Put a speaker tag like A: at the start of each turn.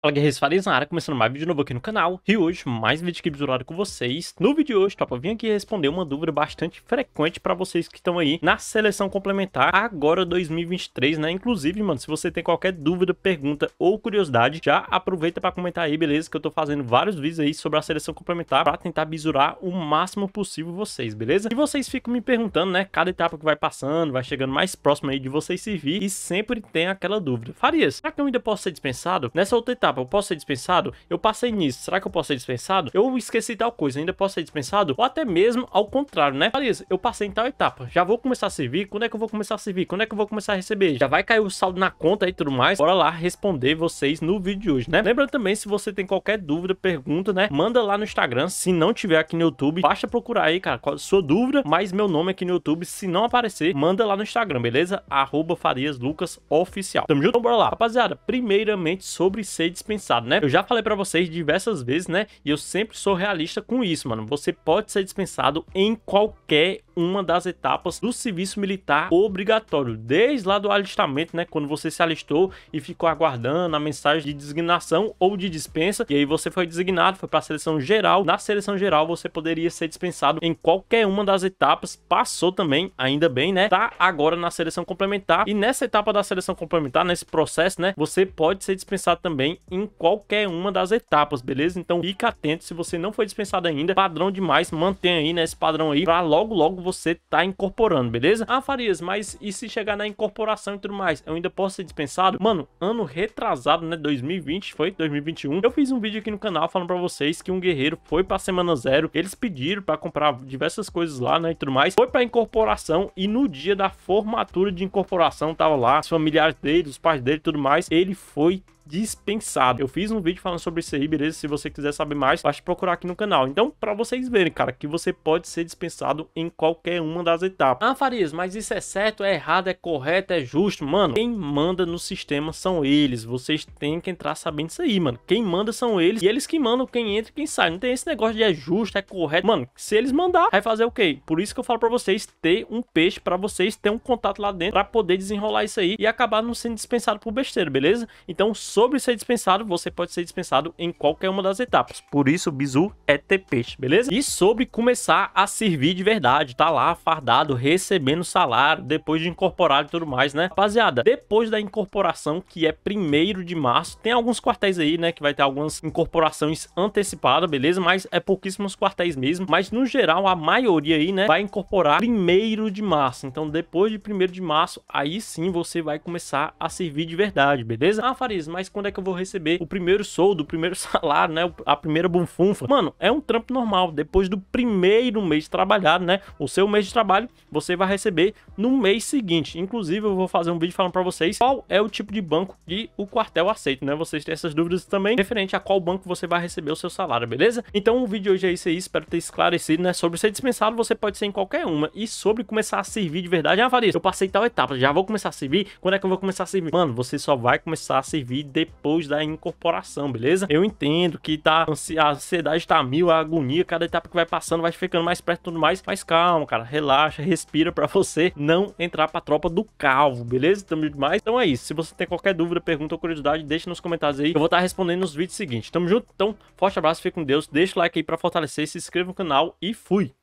A: Fala Guerreiros Farias na área, começando mais vídeo novo aqui no canal E hoje, mais vídeo aqui bisurado com vocês No vídeo de hoje, tropa, eu vim aqui responder uma dúvida bastante frequente pra vocês que estão aí Na seleção complementar, agora 2023, né Inclusive, mano, se você tem qualquer dúvida, pergunta ou curiosidade Já aproveita pra comentar aí, beleza? Que eu tô fazendo vários vídeos aí sobre a seleção complementar Pra tentar bisurar o máximo possível vocês, beleza? E vocês ficam me perguntando, né, cada etapa que vai passando Vai chegando mais próximo aí de vocês servir E sempre tem aquela dúvida Farias, será que eu ainda posso ser dispensado? Nessa outra etapa etapa, eu posso ser dispensado? Eu passei nisso, será que eu posso ser dispensado? Eu esqueci tal coisa, ainda posso ser dispensado? Ou até mesmo ao contrário, né? Beleza, eu passei em tal etapa, já vou começar a servir, quando é que eu vou começar a servir? Quando é que eu vou começar a receber? Já vai cair o saldo na conta e tudo mais? Bora lá responder vocês no vídeo de hoje, né? Lembrando também, se você tem qualquer dúvida, pergunta, né? Manda lá no Instagram, se não tiver aqui no YouTube, basta procurar aí, cara, qual sua dúvida, mas meu nome aqui no YouTube, se não aparecer, manda lá no Instagram, beleza? Arroba Farias Lucas Oficial. Tamo junto? Então bora lá. Rapaziada, primeiramente sobre ser dispensado, né? Eu já falei para vocês diversas vezes, né? E eu sempre sou realista com isso, mano. Você pode ser dispensado em qualquer uma das etapas do serviço militar obrigatório, desde lá do alistamento, né, quando você se alistou e ficou aguardando a mensagem de designação ou de dispensa, e aí você foi designado, foi para a seleção geral. Na seleção geral você poderia ser dispensado em qualquer uma das etapas, passou também, ainda bem, né? Tá agora na seleção complementar e nessa etapa da seleção complementar, nesse processo, né, você pode ser dispensado também em qualquer uma das etapas, beleza? Então fica atento se você não foi dispensado ainda, padrão demais, mantenha aí nesse né, padrão aí para logo logo você tá incorporando, beleza? Ah, Farias, mas e se chegar na incorporação e tudo mais? Eu ainda posso ser dispensado? Mano, ano retrasado, né? 2020, foi? 2021. Eu fiz um vídeo aqui no canal falando pra vocês que um guerreiro foi pra semana zero. Eles pediram pra comprar diversas coisas lá, né? E tudo mais. Foi pra incorporação e no dia da formatura de incorporação tava lá os familiares dele, os pais dele e tudo mais. Ele foi dispensado. Eu fiz um vídeo falando sobre isso aí, beleza? Se você quiser saber mais, basta procurar aqui no canal. Então, para vocês verem, cara, que você pode ser dispensado em qualquer uma das etapas. Ah, Farias, mas isso é certo, é errado, é correto, é justo? Mano, quem manda no sistema são eles. Vocês têm que entrar sabendo isso aí, mano. Quem manda são eles e eles que mandam quem entra e quem sai. Não tem esse negócio de é justo, é correto. Mano, se eles mandar, vai fazer o quê? Por isso que eu falo para vocês ter um peixe para vocês ter um contato lá dentro para poder desenrolar isso aí e acabar não sendo dispensado por besteira, beleza? Então, sobre ser dispensado, você pode ser dispensado em qualquer uma das etapas. Por isso, o bizu é ter peixe, beleza? E sobre começar a servir de verdade, tá lá fardado, recebendo salário, depois de incorporar e tudo mais, né? Rapaziada, depois da incorporação, que é primeiro de março, tem alguns quartéis aí, né, que vai ter algumas incorporações antecipadas, beleza? Mas é pouquíssimos quartéis mesmo, mas no geral, a maioria aí, né, vai incorporar primeiro de março. Então, depois de primeiro de março, aí sim você vai começar a servir de verdade, beleza? Ah, Fariz, mas quando é que eu vou receber o primeiro soldo, o primeiro salário, né? A primeira bunfunfa. Mano, é um trampo normal. Depois do primeiro mês trabalhado, né? O seu mês de trabalho, você vai receber no mês seguinte. Inclusive, eu vou fazer um vídeo falando para vocês qual é o tipo de banco que o quartel aceita, né? Vocês têm essas dúvidas também referente a qual banco você vai receber o seu salário, beleza? Então, o vídeo de hoje é isso aí. Espero ter esclarecido, né? Sobre ser dispensado, você pode ser em qualquer uma. E sobre começar a servir de verdade, já falei, eu passei tal etapa, já vou começar a servir. Quando é que eu vou começar a servir? Mano, você só vai começar a servir depois da incorporação, beleza? Eu entendo que tá a ansiedade tá mil, a agonia, cada etapa que vai passando vai ficando mais perto e tudo mais, mas calma, cara, relaxa, respira para você não entrar pra tropa do calvo, beleza? Tamo demais. Então é isso. Se você tem qualquer dúvida, pergunta ou curiosidade, deixa nos comentários aí. Eu vou estar tá respondendo nos vídeos seguintes. Tamo junto? Então, forte abraço, fique com Deus. Deixa o like aí pra fortalecer, se inscreva no canal e fui!